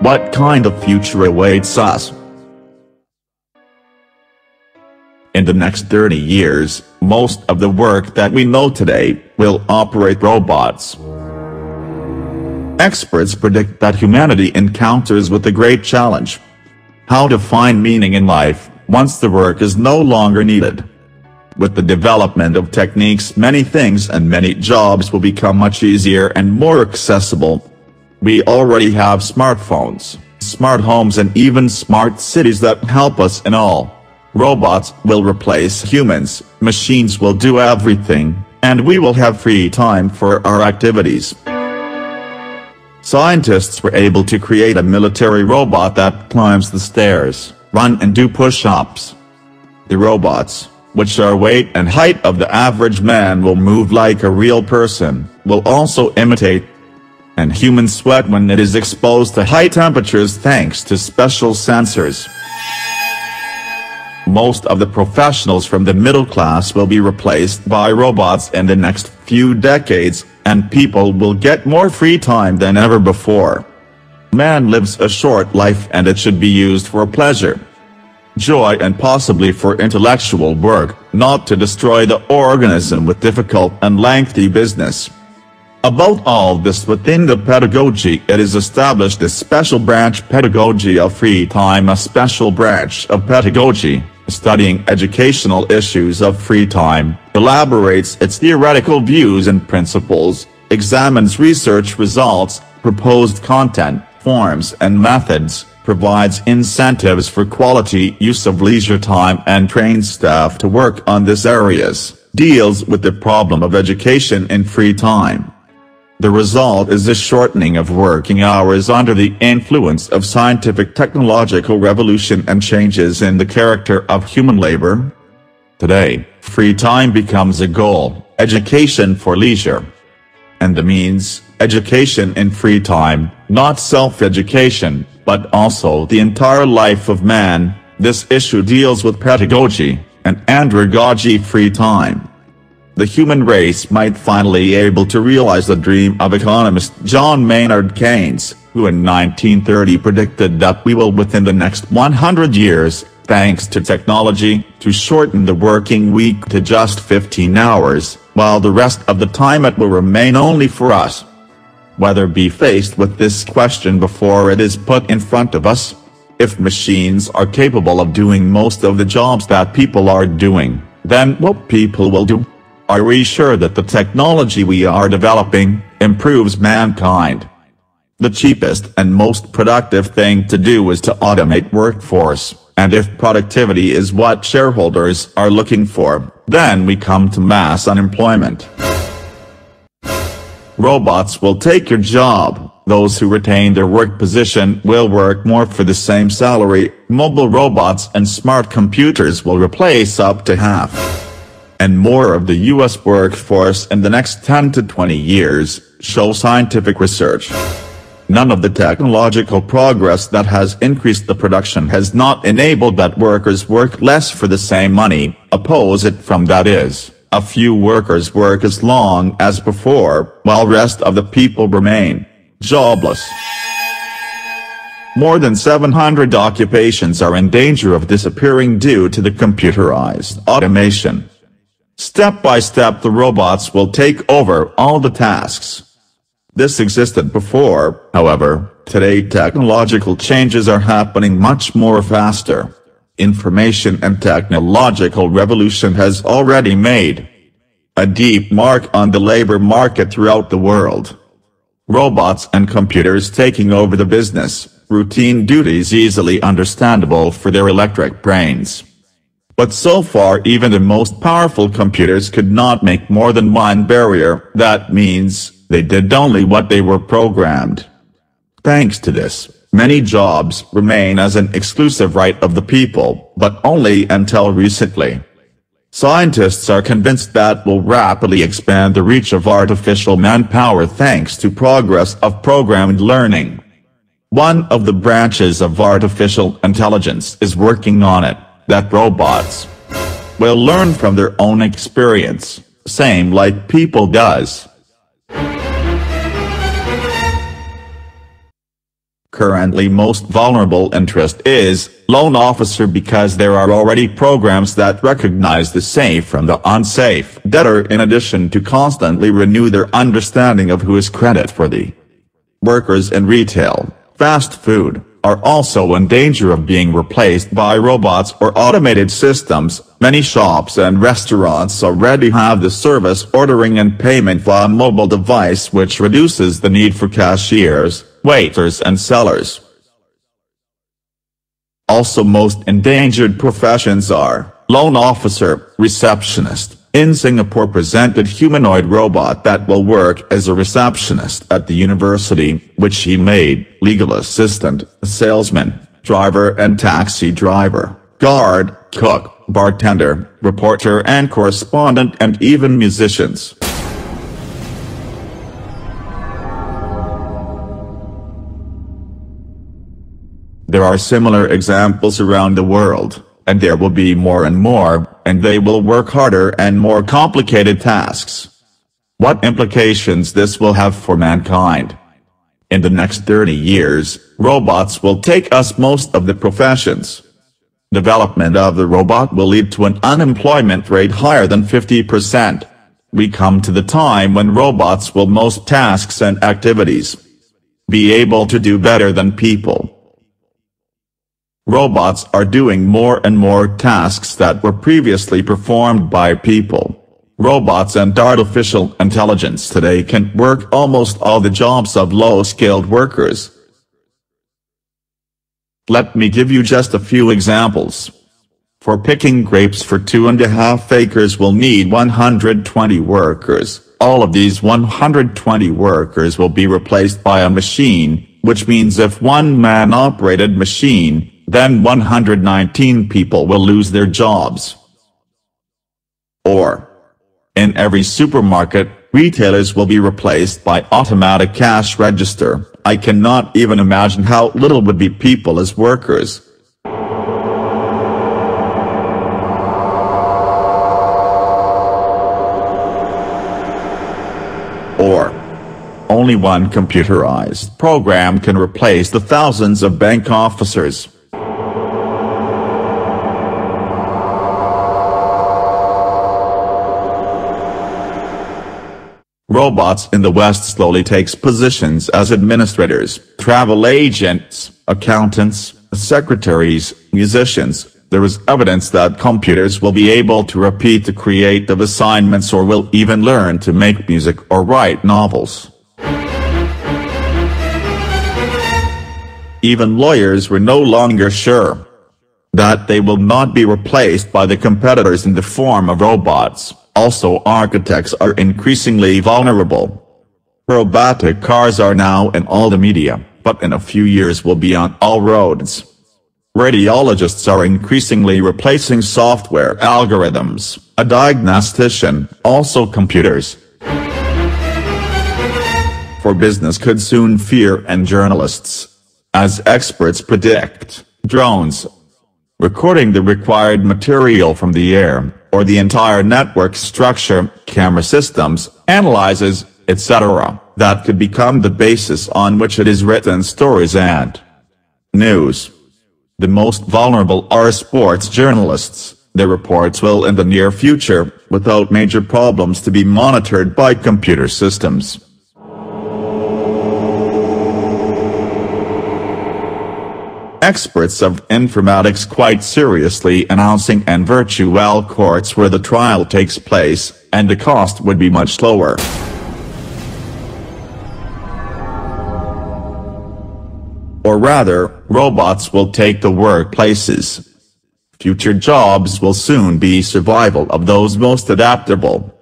What kind of future awaits us? In the next 30 years, most of the work that we know today will operate robots. Experts predict that humanity encounters with a great challenge. How to find meaning in life, once the work is no longer needed. With the development of techniques many things and many jobs will become much easier and more accessible. We already have smartphones, smart homes and even smart cities that help us in all. Robots will replace humans, machines will do everything, and we will have free time for our activities. Scientists were able to create a military robot that climbs the stairs, run and do push-ups. The robots, which are weight and height of the average man will move like a real person, will also imitate and human sweat when it is exposed to high temperatures thanks to special sensors. Most of the professionals from the middle class will be replaced by robots in the next few decades, and people will get more free time than ever before. Man lives a short life and it should be used for pleasure, joy and possibly for intellectual work, not to destroy the organism with difficult and lengthy business. About all this within the pedagogy it is established a special branch pedagogy of free time a special branch of pedagogy studying educational issues of free time, elaborates its theoretical views and principles, examines research results, proposed content, forms and methods, provides incentives for quality use of leisure time and trains staff to work on these areas, deals with the problem of education in free time. The result is the shortening of working hours under the influence of scientific technological revolution and changes in the character of human labor. Today, free time becomes a goal, education for leisure. And the means, education in free time, not self-education, but also the entire life of man, this issue deals with pedagogy, and andragogy free time the human race might finally be able to realize the dream of economist John Maynard Keynes, who in 1930 predicted that we will within the next 100 years, thanks to technology, to shorten the working week to just 15 hours, while the rest of the time it will remain only for us. Whether be faced with this question before it is put in front of us, if machines are capable of doing most of the jobs that people are doing, then what people will do? Are we sure that the technology we are developing improves mankind? The cheapest and most productive thing to do is to automate workforce, and if productivity is what shareholders are looking for, then we come to mass unemployment. Robots will take your job, those who retain their work position will work more for the same salary, mobile robots and smart computers will replace up to half and more of the U.S. workforce in the next 10 to 20 years, show scientific research. None of the technological progress that has increased the production has not enabled that workers work less for the same money, opposite from that is, a few workers work as long as before, while rest of the people remain jobless. More than 700 occupations are in danger of disappearing due to the computerized automation. Step by step the robots will take over all the tasks. This existed before, however, today technological changes are happening much more faster. Information and technological revolution has already made a deep mark on the labor market throughout the world. Robots and computers taking over the business, routine duties easily understandable for their electric brains. But so far even the most powerful computers could not make more than one barrier, that means, they did only what they were programmed. Thanks to this, many jobs remain as an exclusive right of the people, but only until recently. Scientists are convinced that will rapidly expand the reach of artificial manpower thanks to progress of programmed learning. One of the branches of artificial intelligence is working on it that robots will learn from their own experience, same like people does. currently most vulnerable interest is, loan officer because there are already programs that recognize the safe from the unsafe debtor in addition to constantly renew their understanding of who is credit creditworthy. Workers in retail, fast food, are also in danger of being replaced by robots or automated systems. Many shops and restaurants already have the service ordering and payment via mobile device which reduces the need for cashiers, waiters and sellers. Also most endangered professions are, loan officer, receptionist, in Singapore presented humanoid robot that will work as a receptionist at the university, which he made, legal assistant, salesman, driver and taxi driver, guard, cook, bartender, reporter and correspondent and even musicians. There are similar examples around the world, and there will be more and more, and they will work harder and more complicated tasks. What implications this will have for mankind? In the next 30 years, robots will take us most of the professions. Development of the robot will lead to an unemployment rate higher than 50%. We come to the time when robots will most tasks and activities be able to do better than people. Robots are doing more and more tasks that were previously performed by people. Robots and artificial intelligence today can work almost all the jobs of low-skilled workers. Let me give you just a few examples. For picking grapes for two and a half acres will need 120 workers. All of these 120 workers will be replaced by a machine, which means if one man-operated machine, then 119 people will lose their jobs. Or, in every supermarket, retailers will be replaced by automatic cash register. I cannot even imagine how little would be people as workers. Or, only one computerized program can replace the thousands of bank officers. Robots in the West slowly takes positions as administrators, travel agents, accountants, secretaries, musicians. There is evidence that computers will be able to repeat the creative assignments or will even learn to make music or write novels. Even lawyers were no longer sure that they will not be replaced by the competitors in the form of robots. Also architects are increasingly vulnerable. Robotic cars are now in all the media, but in a few years will be on all roads. Radiologists are increasingly replacing software algorithms, a diagnostician, also computers. For business could soon fear and journalists. As experts predict, drones, recording the required material from the air, or the entire network structure, camera systems, analyzes, etc., that could become the basis on which it is written stories and news. The most vulnerable are sports journalists. Their reports will in the near future, without major problems to be monitored by computer systems. Experts of informatics quite seriously announcing and virtual courts where the trial takes place, and the cost would be much lower. Or rather, robots will take the workplaces. Future jobs will soon be survival of those most adaptable.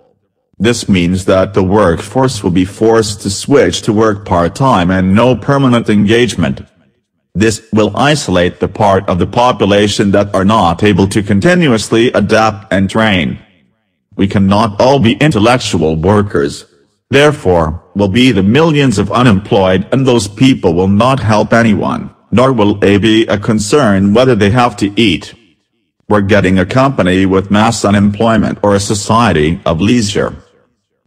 This means that the workforce will be forced to switch to work part-time and no permanent engagement. This will isolate the part of the population that are not able to continuously adapt and train. We cannot all be intellectual workers. Therefore, will be the millions of unemployed and those people will not help anyone, nor will it be a concern whether they have to eat. We're getting a company with mass unemployment or a society of leisure.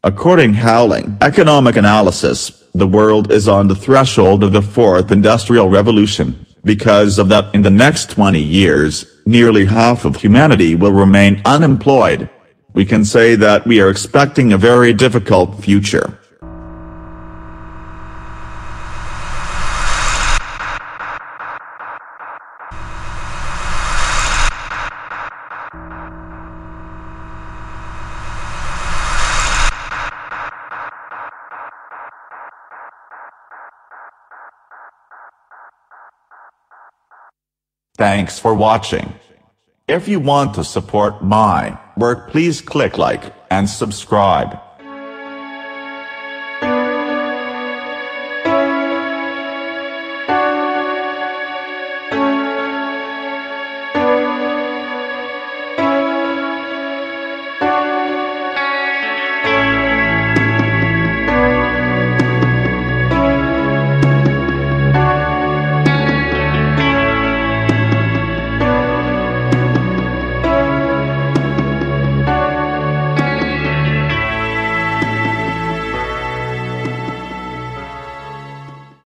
According Howling Economic Analysis, the world is on the threshold of the fourth industrial revolution. Because of that in the next 20 years, nearly half of humanity will remain unemployed. We can say that we are expecting a very difficult future. Thanks for watching. If you want to support my work please click like and subscribe.